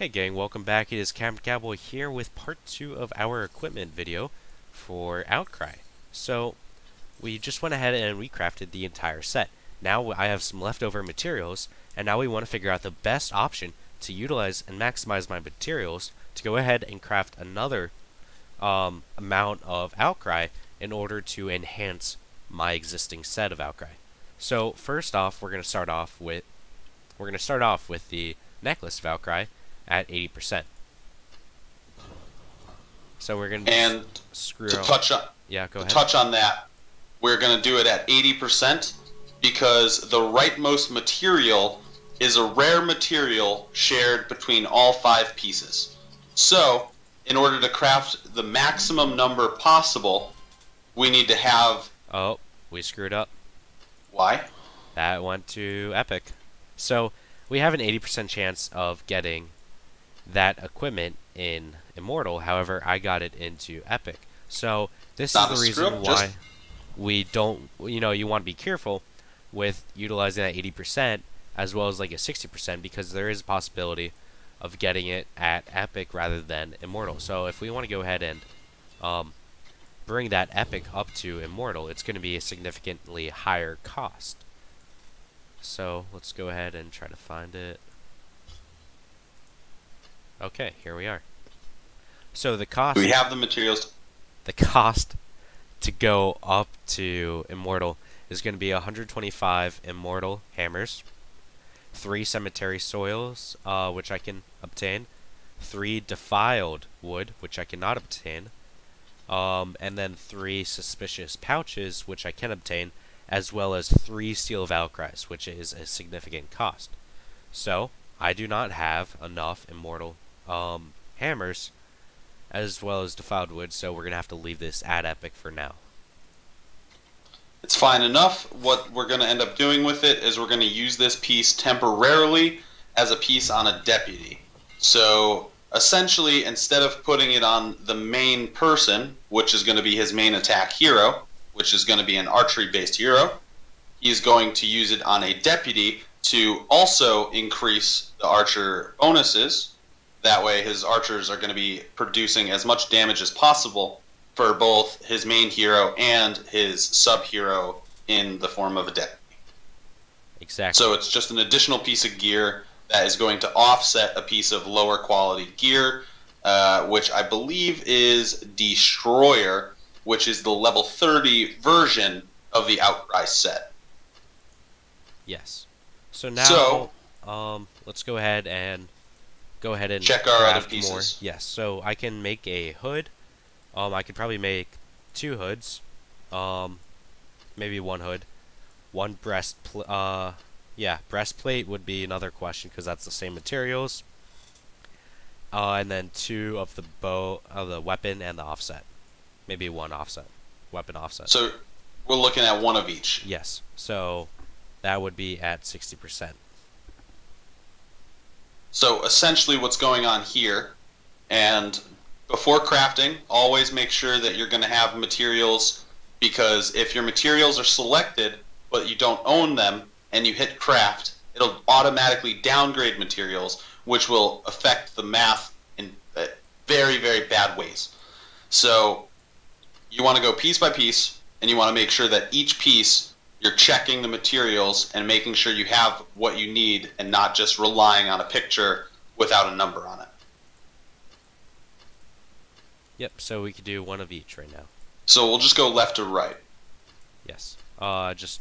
Hey gang, welcome back. It is Captain Cowboy here with part 2 of our equipment video for Outcry. So, we just went ahead and recrafted the entire set. Now I have some leftover materials, and now we want to figure out the best option to utilize and maximize my materials to go ahead and craft another um, amount of Outcry in order to enhance my existing set of Outcry. So, first off, we're going to start off with we're going to start off with the necklace of Outcry at 80%. So we're going to And screw to out. touch on yeah, go to ahead. touch on that, we're going to do it at 80% because the rightmost material is a rare material shared between all five pieces. So, in order to craft the maximum number possible, we need to have Oh, we screwed up. why? That went to Epic. So we have an 80% chance of getting that equipment in Immortal. However, I got it into Epic. So this Not is the reason up, why we don't, you know, you want to be careful with utilizing that 80% as well as like a 60% because there is a possibility of getting it at Epic rather than Immortal. So if we want to go ahead and um, bring that Epic up to Immortal, it's going to be a significantly higher cost. So let's go ahead and try to find it. Okay, here we are. So the cost. We have the materials? the cost to go up to immortal is going to be 125 immortal hammers, three cemetery soils, uh, which I can obtain, three defiled wood, which I cannot obtain, um, and then three suspicious pouches, which I can obtain, as well as three steel valkyries, which is a significant cost. So I do not have enough immortal um, hammers as well as defiled wood, so we're gonna have to leave this at epic for now. It's fine enough. What we're going to end up doing with it is we're going to use this piece temporarily as a piece on a deputy. So essentially, instead of putting it on the main person, which is going to be his main attack hero, which is going to be an archery based hero, he's going to use it on a deputy to also increase the archer bonuses. That way, his archers are going to be producing as much damage as possible for both his main hero and his sub hero in the form of a deputy. Exactly. So it's just an additional piece of gear that is going to offset a piece of lower quality gear, uh, which I believe is Destroyer, which is the level 30 version of the Outcry set. yes. So now, So- um, let's go ahead and go ahead and Check our other craft more. Yes. So I can make a hood. Um, I could probably make two hoods. Um, maybe one hood, one breast. Pl- uh, yeah, breastplate would be another question because that's the same materials. Uh, and then two of the bow, of the weapon and the offset. Maybe one offset, weapon offset. So we're looking at one of each. Yes. So that would be at 60%. So essentially, what's going on here, and before crafting, always make sure that you're going to have materials because if your materials are selected but you don't own them and you hit craft, it'll automatically downgrade materials, which will affect the math in uh, very, very bad ways. So you want to go piece by piece, and you want to make sure that each piece you're checking the materials and making sure you have what you need and not just relying on a picture without a number on it. Yep, so we could do one of each right now. So we'll just go left to right. Yes. Uh, just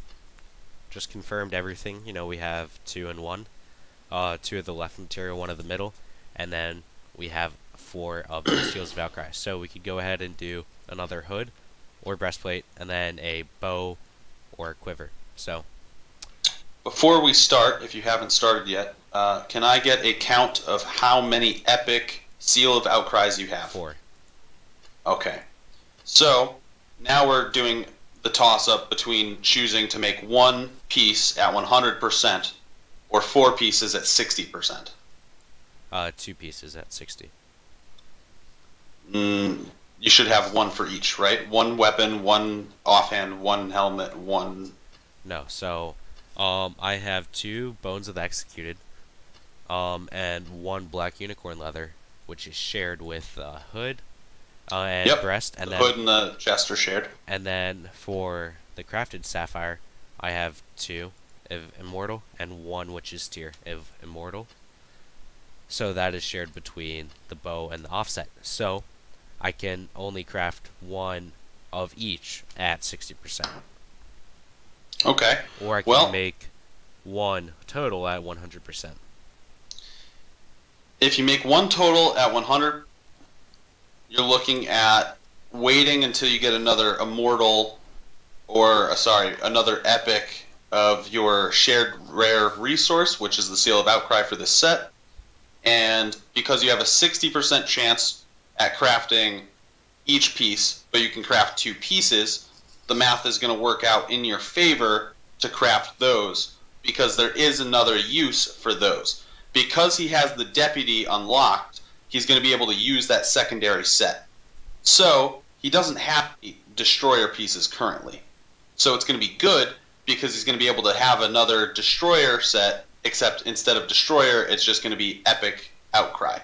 just confirmed everything. You know, we have two and one. Uh, two of the left material, one of the middle, and then we have four of the Steel's Valkyrie. So we could go ahead and do another hood or breastplate, and then a bow or a quiver. So Before we start, if you haven't started yet, uh, can I get a count of how many epic Seal of Outcries you have? four. Okay. So now we're doing the toss up between choosing to make one piece at 100% or four pieces at 60%. Uh, two pieces at 60. Mm, you should have one for each, right? One weapon, one offhand, one helmet, one. No, so um, I have two Bones of the Executed, um, and one black unicorn leather, which is shared with uh, hood uh, and Yep, breast, and the then hood and the chest are shared. and then for the crafted sapphire, I have two of immortal and one which is tier of immortal. So that is shared between the bow and the offset. So I can only craft one of each at 60%. Okay. Or I can Well- make one total at 100%. If you make one total at 100, you're looking at waiting until you get another immortal, or uh, sorry, another epic of your shared rare resource, which is the Seal of Outcry for this set. And because you have a 60% chance at crafting each piece, but you can craft two pieces, the math is going to work out in your favor to craft those because there is another use for those. Because he has the deputy unlocked, he's going to be able to use that secondary set. So he doesn't have destroyer pieces currently. So it's going to be good because he's going to be able to have another destroyer set, except instead of destroyer, it's just going to be epic outcry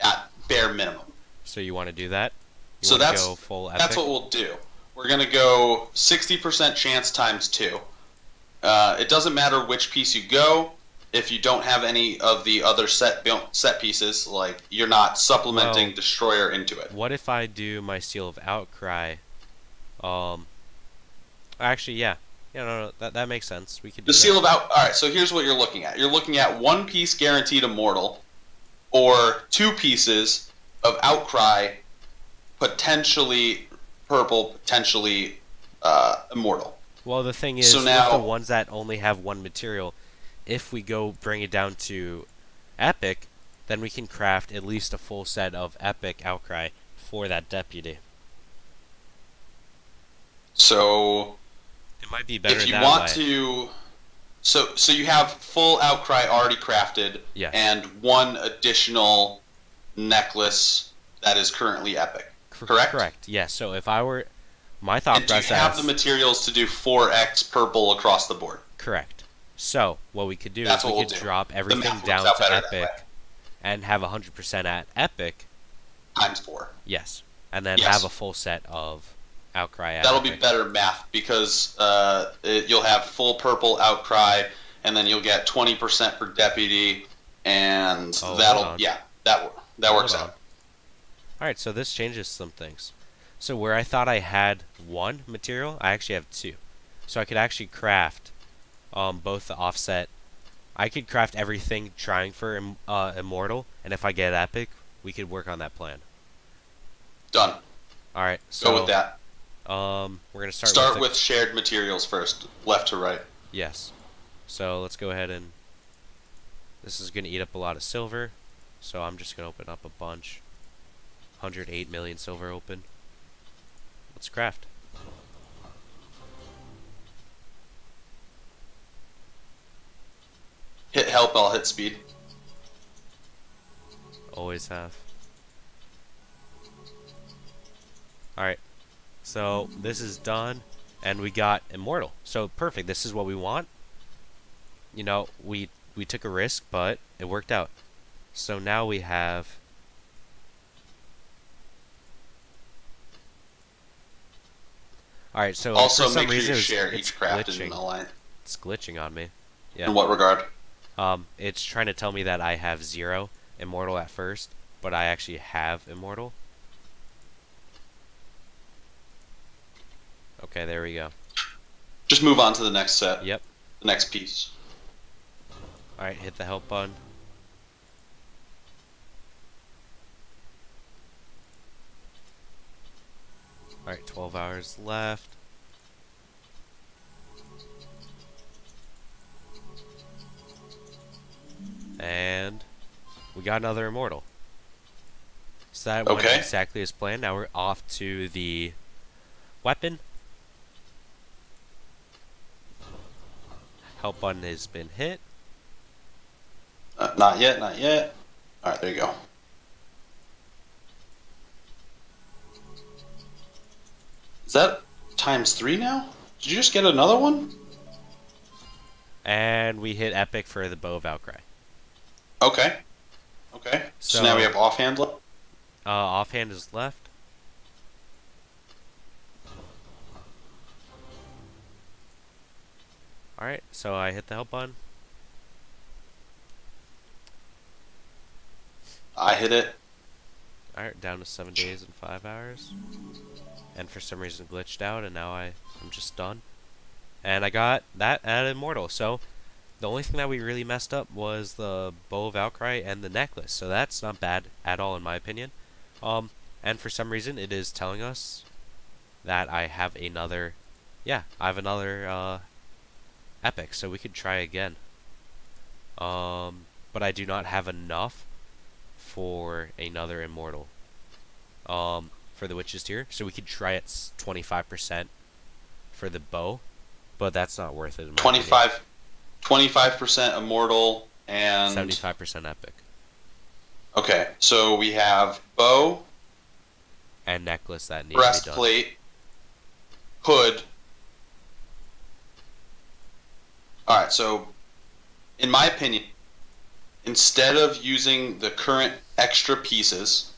at bare minimum. So you want to do that? You So that's- go full epic? That's what we'll do. We're going to go 60% chance times two. Uh, it doesn't matter which piece you go. If you don't have any of the other set set pieces, like you're not supplementing Well- destroyer into it. What if I do my seal of outcry? Um, actually, yeah, yeah, no, no, that that makes sense. We could do The that. seal of out. All right, so here's what you're looking at. You're looking at one piece guaranteed immortal, or two pieces of outcry, potentially purple, potentially uh, immortal. Well, the thing is, So now- the ones that only have one material, if we go bring it down to epic, then we can craft at least a full set of epic outcry for that deputy. So It might be better if you want way. to, so so you have full outcry already crafted, Yes. and one additional necklace that is currently epic. Correct? Correct. Yes. So if I were, my thought And do you process. have the materials to do 4x purple across the board? Correct. So what we could do That's is we we'll could do. drop everything down to epic, and have hundred percent at epic. Times four. Yes, and then Yes. have a full set of outcry. That'll be better math because uh, it, you'll have full purple outcry, and then you'll get 20% for deputy, and Oh, that'll yeah that that Hold works on. out. All right, so this changes some things. So where I thought I had one material, I actually have two. So I could actually craft um, both the offset. I could craft everything trying for im- uh, immortal, and if I get epic, we could work on that plan. Done. All right, so Go with that. Um, we're gonna start, Start with, with, shared materials first, left to right. yes. So let's go ahead and this is gonna eat up a lot of silver. So I'm just gonna open up a bunch. 108 million silver open. Let's craft. Hit help, I'll hit speed. Always have. Alright. So this is done and we got immortal. So perfect. This is what we want. You know, we we took a risk, but it worked out. So now we have Alright, so also, for some make sure reason you share it's each crafted in glitching. the line. It's glitching on me. Yeah. In what regard? Um, it's trying to tell me that I have zero immortal at first, but I actually have immortal. Okay, there we go. Just move on to the next set. Yep. The next piece. Alright, hit the help button. Alright, 12 hours left. And we got another immortal. So that went exactly as planned. Now we're off to the weapon. Help button has been hit. Uh, not yet, not yet. Alright, there you go. Is that times three now? Did you just get another one? And we hit epic for the bow of outcry. Okay. Okay. So, now we have offhand left. Uh, offhand is left. Alright, so I hit the help button. I hit it. Alright, down to 7 days and 5 hours. And for some reason glitched out, and now I, I'm just done. And I got that at Immortal, so the only thing that we really messed up was the Bow of Outcry and the necklace, so that's not bad at all in my opinion. Um, and for some reason it is telling us that I have another, yeah, I have another, uh, epic, so we could try again. Um, but I do not have enough for another immortal. Um, for the witches tier, so we could try at 25% for the bow, but that's not worth it. in my opinion. 25 percent immortal and 75% epic. okay. So we have bow, And necklace that needs to be done. breastplate, hood. All right. So, in my opinion, instead of using the current extra pieces,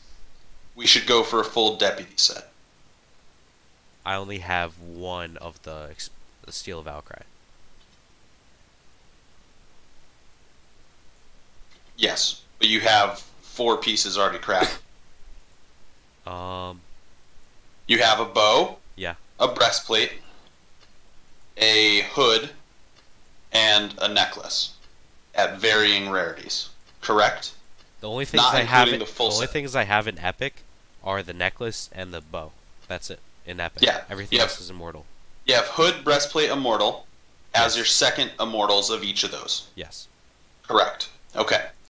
we should go for a full deputy set. I only have one of the, the Seal of Outcry. Yes, but you have four pieces already crafted. Um, You have a bow, Yeah. a breastplate, a hood, and a necklace at varying rarities. Correct? the only things Not I have, the the, only set. things I have in epic are the necklace and the bow. That's it in epic. Yeah, Everything else is immortal. You have hood, breastplate, immortal as Yes. your second immortals of each of those. Yes. Correct. Okay.